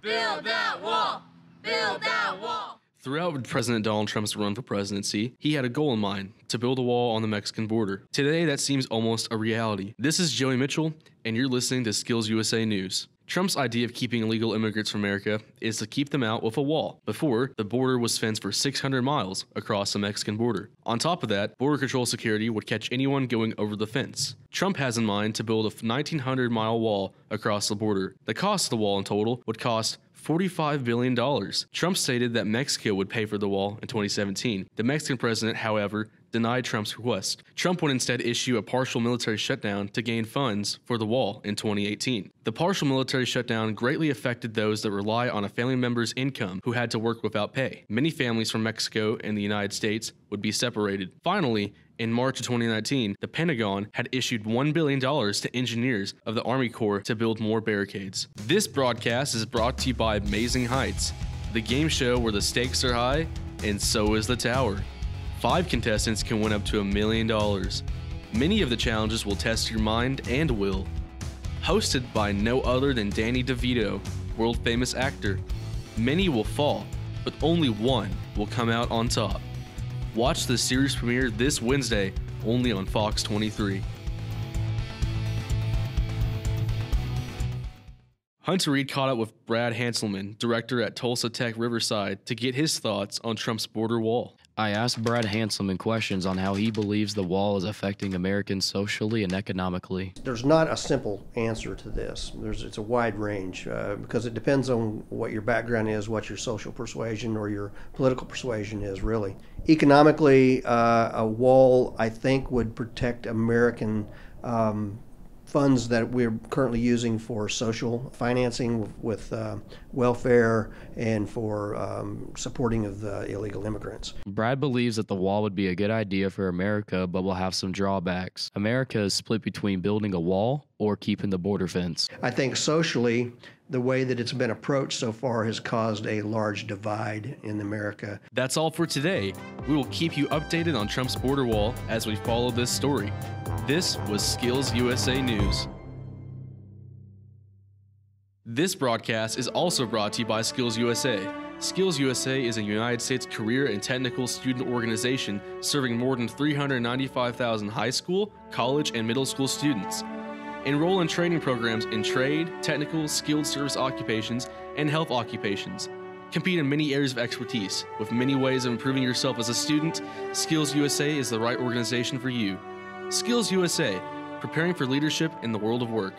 Build that wall! Build that wall! Throughout President Donald Trump's run for presidency, he had a goal in mind to build a wall on the Mexican border. Today, that seems almost a reality. This is Joey Mitchell, and you're listening to Skills USA News. Trump's idea of keeping illegal immigrants from America is to keep them out with a wall. Before, the border was fenced for 600 miles across the Mexican border. On top of that, Border Control security would catch anyone going over the fence. Trump has in mind to build a 1,900 mile wall across the border. The cost of the wall in total would cost $45 billion. Trump stated that Mexico would pay for the wall in 2017. The Mexican president, however, denied Trump's request. Trump would instead issue a partial military shutdown to gain funds for the wall in 2018. The partial military shutdown greatly affected those that rely on a family member's income who had to work without pay. Many families from Mexico and the United States would be separated. Finally, in March of 2019, the Pentagon had issued $1 billion to engineers of the Army Corps to build more barricades. This broadcast is brought to you by Amazing Heights, the game show where the stakes are high and so is the tower. Five contestants can win up to a million dollars. Many of the challenges will test your mind and will. Hosted by no other than Danny DeVito, world famous actor. Many will fall, but only one will come out on top. Watch the series premiere this Wednesday only on Fox 23. Hunter Reed caught up with Brad Hanselman, director at Tulsa Tech Riverside, to get his thoughts on Trump's border wall. I asked Brad Hanselman questions on how he believes the wall is affecting Americans socially and economically. There's not a simple answer to this. There's it's a wide range uh, because it depends on what your background is, what your social persuasion or your political persuasion is. Really, economically, uh, a wall I think would protect American. Um, funds that we're currently using for social financing with, uh, welfare and for um, supporting of the illegal immigrants. Brad believes that the wall would be a good idea for America, but will have some drawbacks. America is split between building a wall or keeping the border fence. I think socially, the way that it's been approached so far has caused a large divide in America. That's all for today. We will keep you updated on Trump's border wall as we follow this story. This was Skills USA News. This broadcast is also brought to you by Skills USA. Skills USA is a United States career and technical student organization serving more than 395,000 high school, college, and middle school students. Enroll in training programs in trade, technical, skilled service occupations, and health occupations. Compete in many areas of expertise. With many ways of improving yourself as a student, Skills USA is the right organization for you. Skills USA, preparing for leadership in the world of work.